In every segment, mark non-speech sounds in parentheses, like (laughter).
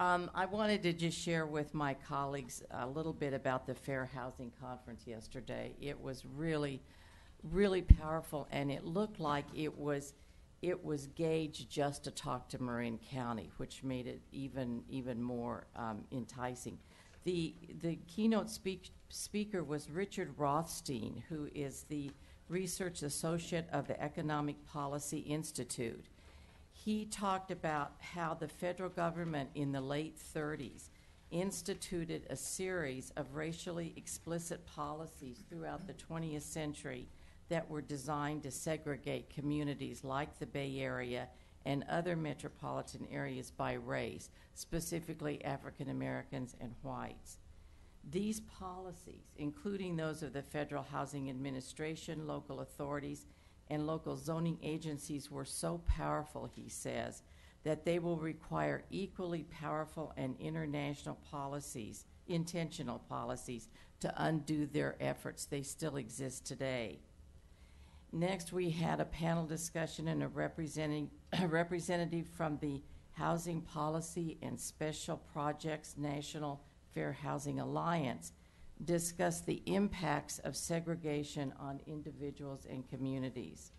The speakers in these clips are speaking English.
Um, I wanted to just share with my colleagues a little bit about the Fair Housing Conference yesterday. It was really, really powerful, and it looked like it was, it was gauged just to talk to Marin County, which made it even, even more um, enticing. The, the keynote speak, speaker was Richard Rothstein, who is the research associate of the Economic Policy Institute he talked about how the federal government in the late 30s instituted a series of racially explicit policies throughout the 20th century that were designed to segregate communities like the Bay Area and other metropolitan areas by race, specifically African Americans and whites. These policies, including those of the Federal Housing Administration, local authorities, and local zoning agencies were so powerful, he says, that they will require equally powerful and international policies, intentional policies, to undo their efforts. They still exist today. Next, we had a panel discussion and a, a (coughs) representative from the Housing Policy and Special Projects National Fair Housing Alliance discuss the impacts of segregation on individuals and communities.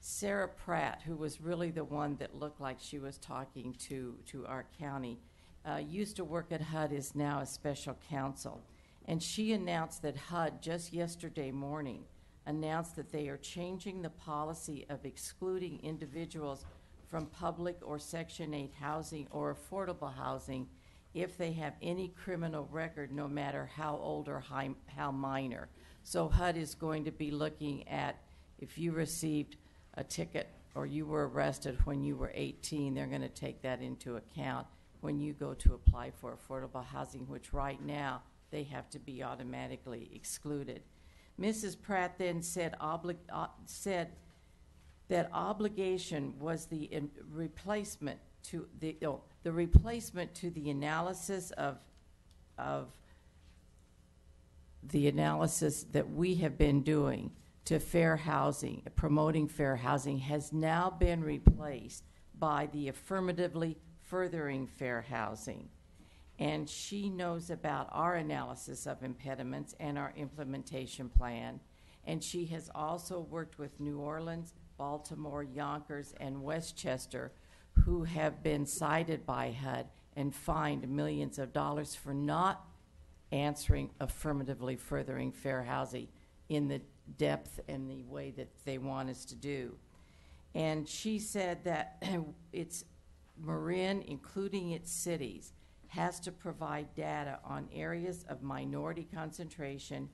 Sara Pratt, who was really the one that looked like she was talking to, to our county, uh, used to work at HUD, is now a special counsel. And she announced that HUD, just yesterday morning, announced that they are changing the policy of excluding individuals from public or Section 8 housing or affordable housing if they have any criminal record, no matter how old or how minor. So HUD is going to be looking at if you received a ticket or you were arrested when you were 18, they're going to take that into account when you go to apply for affordable housing, which right now they have to be automatically excluded. Mrs. Pratt then said, obli- uh, said that obligation was the in- replacement to the oh, the replacement to the analysis of of the analysis that we have been doing to fair housing, promoting fair housing, has now been replaced by the affirmatively furthering fair housing. And she knows about our analysis of impediments and our implementation plan. And she has also worked with New Orleans, Baltimore, Yonkers, and Westchester who have been cited by HUD and fined millions of dollars for not answering affirmatively furthering fair housing in the depth and the way that they want us to do. And she said that (clears throat) it's Marin, including its cities, has to provide data on areas of minority concentration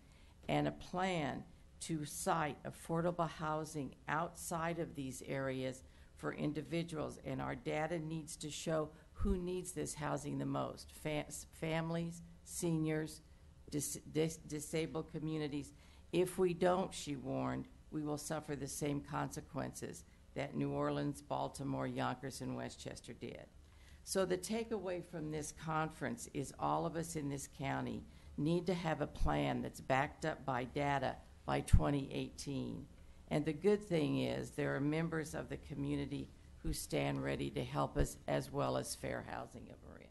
and a plan to site affordable housing outside of these areas for individuals, and our data needs to show who needs this housing the most Fa- families, seniors, dis- dis- disabled communities. If we don't, she warned, we will suffer the same consequences that New Orleans, Baltimore, Yonkers, and Westchester did. So, the takeaway from this conference is all of us in this county need to have a plan that's backed up by data by 2018 and the good thing is, there are members of the community who stand ready to help us, as well as Fair Housing of Marin.